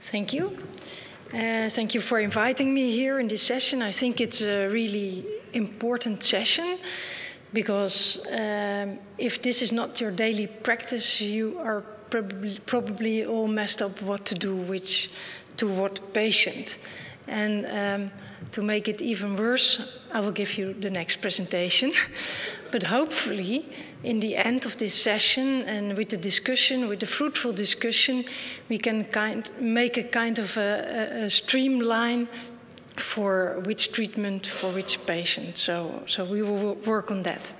Thank you. Uh, thank you for inviting me here in this session. I think it's a really important session because um, if this is not your daily practice, you are probably, probably all messed up what to do which, to what patient. And um, to make it even worse, I will give you the next presentation. but hopefully, in the end of this session and with the discussion, with the fruitful discussion, we can kind, make a kind of a, a streamline for which treatment for which patient. So, so we will work on that.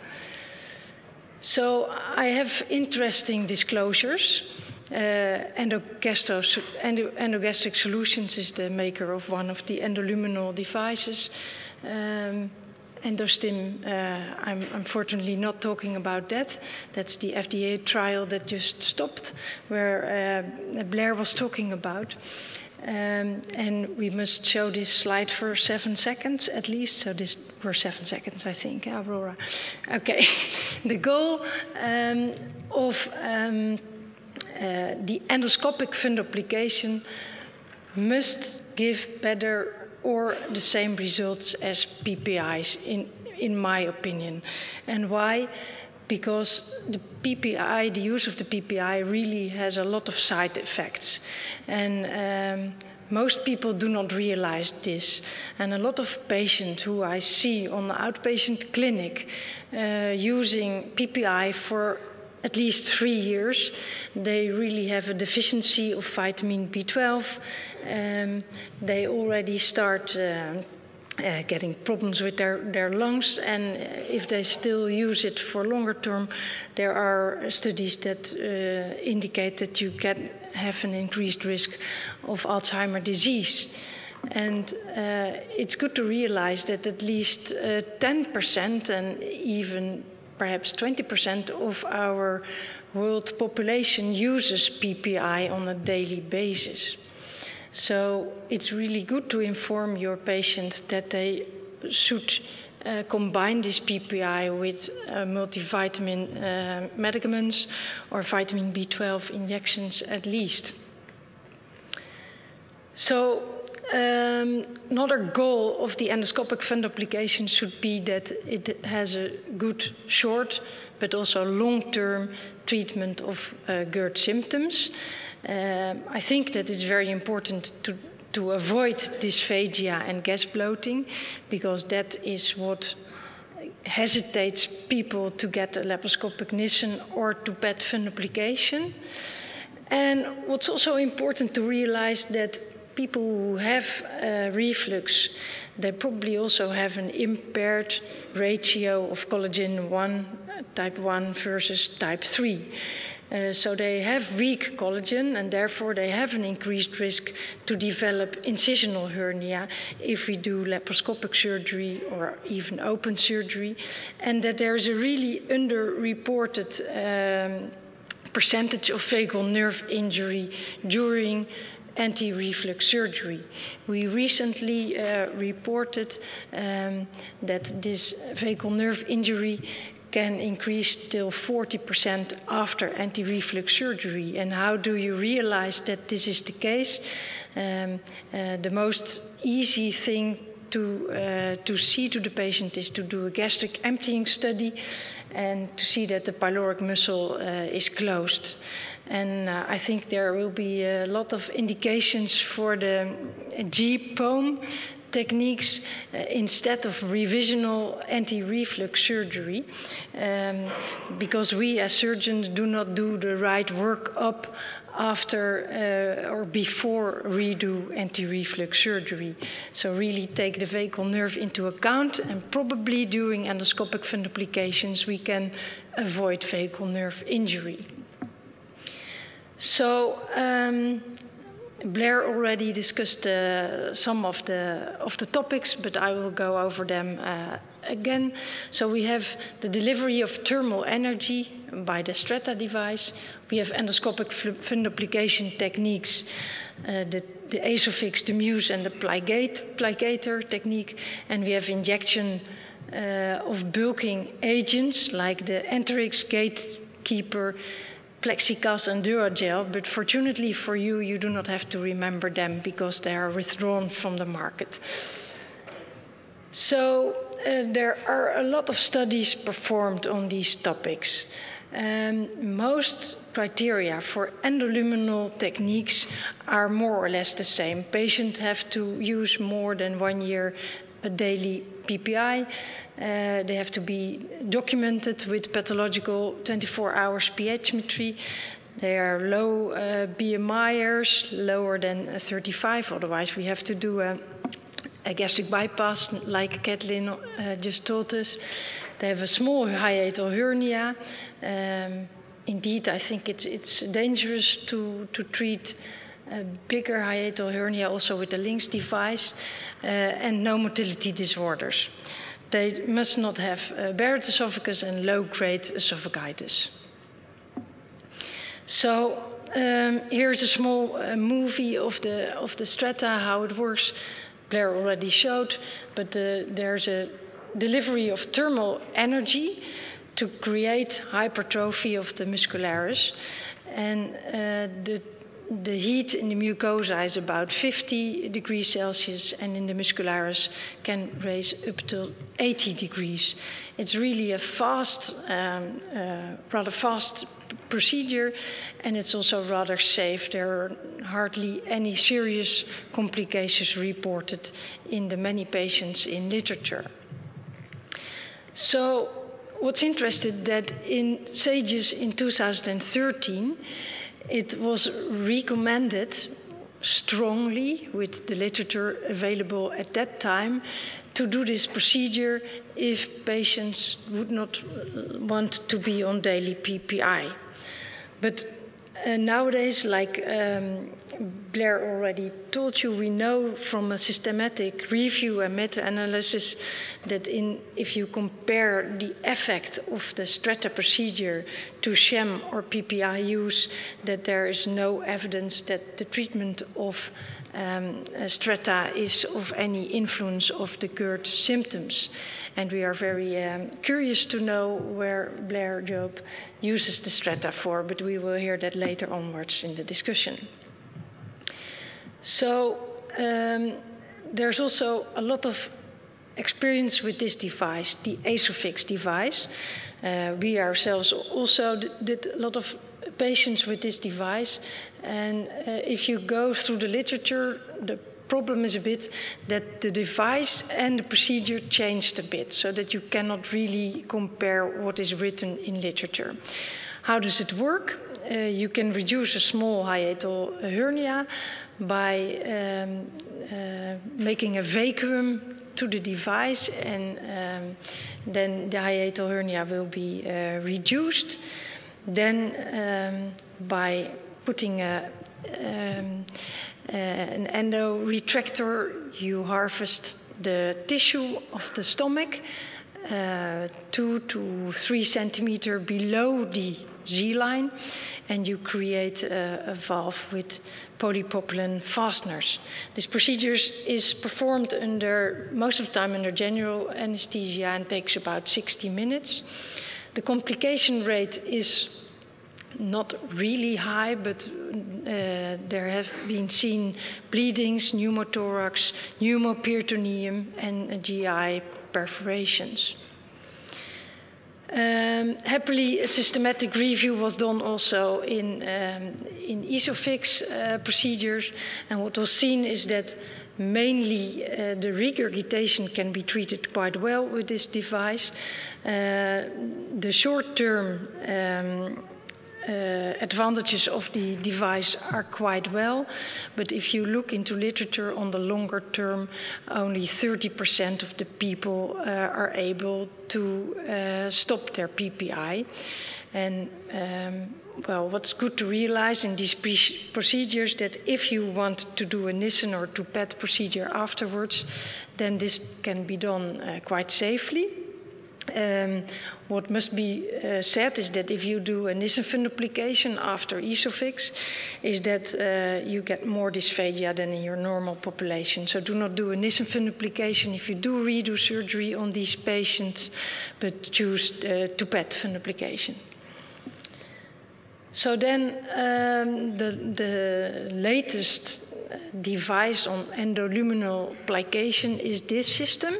So I have interesting disclosures. Uh, Endogastric Solutions is the maker of one of the endoluminal devices. Um, Endostim, uh, I'm unfortunately not talking about that. That's the FDA trial that just stopped, where uh, Blair was talking about. Um, and we must show this slide for seven seconds at least. So this were seven seconds, I think, Aurora. Okay. the goal um, of um, uh, the endoscopic fundoplication must give better or the same results as PPIs, in, in my opinion. And why? because the PPI, the use of the PPI, really has a lot of side effects. And um, most people do not realize this. And a lot of patients who I see on the outpatient clinic uh, using PPI for at least three years, they really have a deficiency of vitamin B12. Um, they already start. Uh, uh, getting problems with their, their lungs, and if they still use it for longer term, there are studies that uh, indicate that you can have an increased risk of Alzheimer's disease. And uh, it's good to realize that at least 10% uh, and even perhaps 20% of our world population uses PPI on a daily basis. So it's really good to inform your patient that they should uh, combine this PPI with uh, multivitamin uh, medicaments or vitamin B12 injections at least. So um, another goal of the endoscopic fundoplication should be that it has a good short but also long-term treatment of uh, GERD symptoms. Um, I think that it's very important to, to avoid dysphagia and gas bloating because that is what hesitates people to get a laparoscopic Nissen or Toupet fundoplication. And what's also important to realize that people who have uh, reflux, they probably also have an impaired ratio of collagen 1, type 1 versus type 3. Uh, so they have weak collagen and therefore they have an increased risk to develop incisional hernia if we do laparoscopic surgery or even open surgery. And that there's a really underreported um, percentage of vagal nerve injury during anti-reflux surgery. We recently uh, reported um, that this vagal nerve injury can increase till 40% after anti reflux surgery. And how do you realize that this is the case? Um, uh, the most easy thing to, uh, to see to the patient is to do a gastric emptying study and to see that the pyloric muscle uh, is closed. And uh, I think there will be a lot of indications for the G-POEM techniques uh, instead of revisional anti-reflux surgery um, because we as surgeons do not do the right work up after uh, or before redo anti-reflux surgery. So really take the vagal nerve into account and probably during endoscopic fundoplications we can avoid vagal nerve injury. So um, Blair already discussed uh, some of the of the topics, but I will go over them uh, again. So we have the delivery of thermal energy by the Stretta device. We have endoscopic fundoplication techniques, uh, the, the EsophyX, the Muse, and the pligate, plicator technique, and we have injection uh, of bulking agents like the Enteryx Gatekeeper Plexiglas and Duragel, but fortunately for you, you do not have to remember them because they are withdrawn from the market. So uh, there are a lot of studies performed on these topics. Um, most criteria for endoluminal techniques are more or less the same. Patients have to use more than one year daily PPI. Uh, they have to be documented with pathological 24 hours pHmetry. They are low uh, BMIers, lower than 35, otherwise we have to do a, a gastric bypass like Kathleen uh, just told us. They have a small hiatal hernia. Um, indeed, I think it's, it's dangerous to, to treat a bigger hiatal hernia also with the LINX device uh, and no motility disorders. They must not have uh, Barrett esophagus and low-grade esophagitis. So um, here's a small uh, movie of the of the Stretta, how it works. Blair already showed, but there's a delivery of thermal energy to create hypertrophy of the muscularis. And uh, the, the heat in the mucosa is about 50 degrees Celsius, and in the muscularis can raise up to 80 degrees. It's really a fast, um, uh, rather fast procedure, and it's also rather safe. There are hardly any serious complications reported in the many patients in literature. So what's interesting that in SAGES in 2013, it was recommended strongly with the literature available at that time to do this procedure if patients would not want to be on daily PPI. But uh, nowadays, like um, Blair already told you, we know from a systematic review and meta-analysis that in, if you compare the effect of the Stretta procedure to sham or PPI use, that there is no evidence that the treatment of um, Stretta is of any influence of the GERD symptoms. And we are very um, curious to know where Blair Jobe uses the Stretta for, but we will hear that later onwards in the discussion. So um, there's also a lot of experience with this device, the EsophyX device. Uh, we ourselves also did a lot of patients with this device. And uh, if you go through the literature, the problem is a bit that the device and the procedure changed a bit so that you cannot really compare what is written in literature. How does it work? Uh, you can reduce a small hiatal hernia by um, uh, making a vacuum to the device and um, then the hiatal hernia will be uh, reduced. Then um, by putting a um, uh, an endo retractor, you harvest the tissue of the stomach uh, two to three centimeter below the Z line, and you create a, a valve with polypropylene fasteners. This procedure is performed under most of the time under general anesthesia and takes about 60 minutes. The complication rate is not really high, but uh, there have been seen bleedings, pneumothorax, pneumoperitoneum, and GI perforations. Um, happily, a systematic review was done also in, um, in EsophyX uh, procedures, and what was seen is that mainly uh, the regurgitation can be treated quite well with this device. Uh, the short-term um, uh, advantages of the device are quite well, but if you look into literature on the longer term, only 30% of the people uh, are able to uh, stop their PPI. And um, well, what's good to realize in these procedures that if you want to do a Nissen or Toupet procedure afterwards, then this can be done uh, quite safely. Um, what must be uh, said is that if you do a Nissen fundoplication after EsophyX, is that uh, you get more dysphagia than in your normal population. So do not do a Nissen fundoplication if you do redo surgery on these patients, but choose uh, Toupet fundoplication. So then um, the, the latest device on endoluminal plication is this system.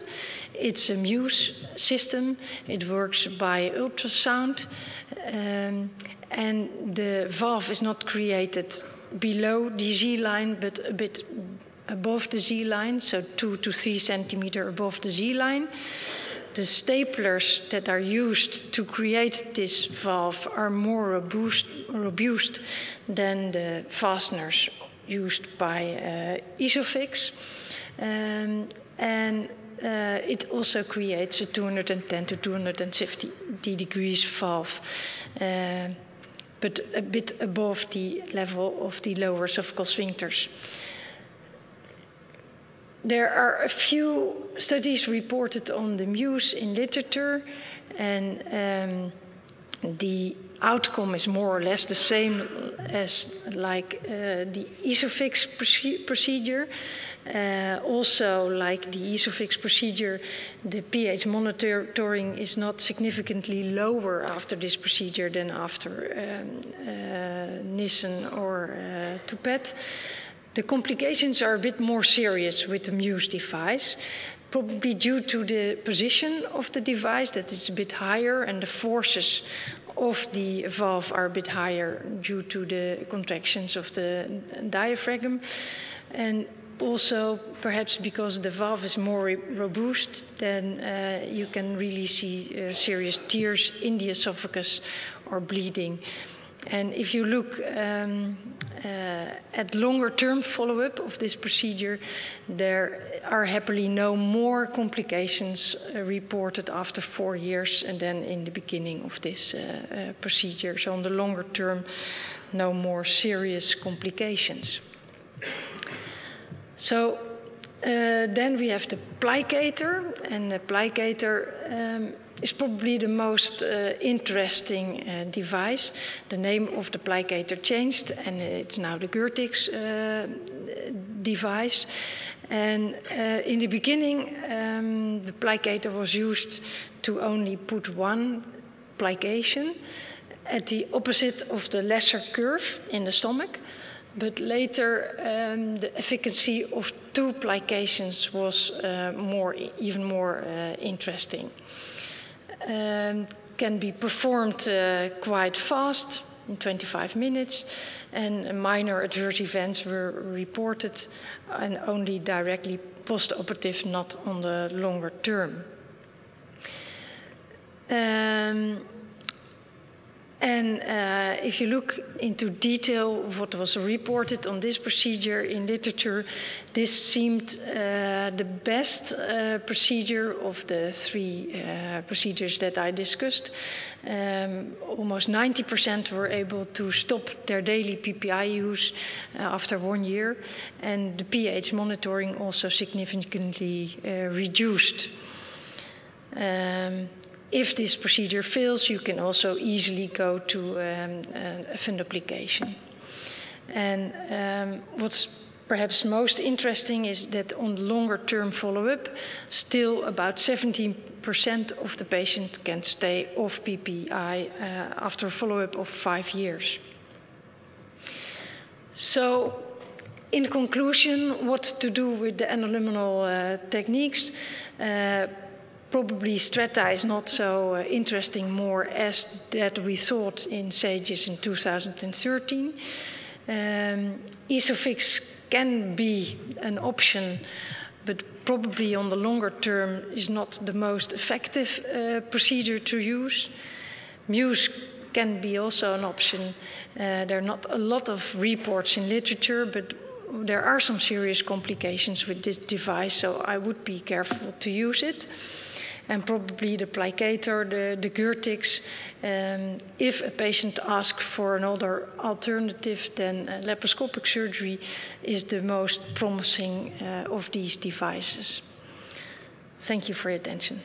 It's a Muse system. It works by ultrasound. Um, and the valve is not created below the Z line, but a bit above the Z line, so two to three centimeter above the Z line. The staplers that are used to create this valve are more robust, robust than the fasteners used by uh, EsophyX. Um, and uh, it also creates a 210 to 250 degrees valve, uh, but a bit above the level of the lower esophageal sphincters. There are a few studies reported on the Muse in literature, and um, the outcome is more or less the same as like uh, the EsophyX procedure. Uh, also, like the EsophyX procedure, the pH monitoring is not significantly lower after this procedure than after um, uh, Nissen or uh, Toupet. The complications are a bit more serious with the Muse device, probably due to the position of the device that is a bit higher and the forces of the valve are a bit higher due to the contractions of the diaphragm. And also, perhaps because the valve is more robust, then uh, you can really see uh, serious tears in the esophagus or bleeding. And if you look um, uh, at longer term follow up of this procedure, there are happily no more complications uh, reported after four years and then in the beginning of this uh, uh procedure. So, on the longer term, no more serious complications. So, uh, then we have the plicator, and the plicator. Um, is probably the most uh, interesting uh, device. The name of the plicator changed, and it's now the GERDx uh, device. And in the beginning, um, the plicator was used to only put one plication at the opposite of the lesser curve in the stomach. But later, um, the efficacy of two plications was more, even more interesting um, can be performed uh, quite fast in 25 minutes, and minor adverse events were reported and only directly post-operative, not on the longer term. Um, and uh, if you look into detail what was reported on this procedure in literature, this seemed uh, the best uh, procedure of the three procedures that I discussed. Um, almost 90% were able to stop their daily PPI use after one year, and the pH monitoring also significantly reduced. Um, if this procedure fails, you can also easily go to um, a fundoplication. And um, what's perhaps most interesting is that on longer term follow up, still about 17% of the patient can stay off PPI uh, after a follow up of five years. So, in conclusion, what to do with the endoluminal uh, techniques? Uh, probably Stretta is not so uh, interesting more as that we thought in SAGES in 2013. Um, EsophyX can be an option, but probably on the longer term is not the most effective uh, procedure to use. Muse can be also an option. Uh, there are not a lot of reports in literature, but there are some serious complications with this device, so I would be careful to use it and probably the plicator, the, the GERDx. Um, if a patient asks for another alternative, then uh, laparoscopic surgery is the most promising uh, of these devices. Thank you for your attention.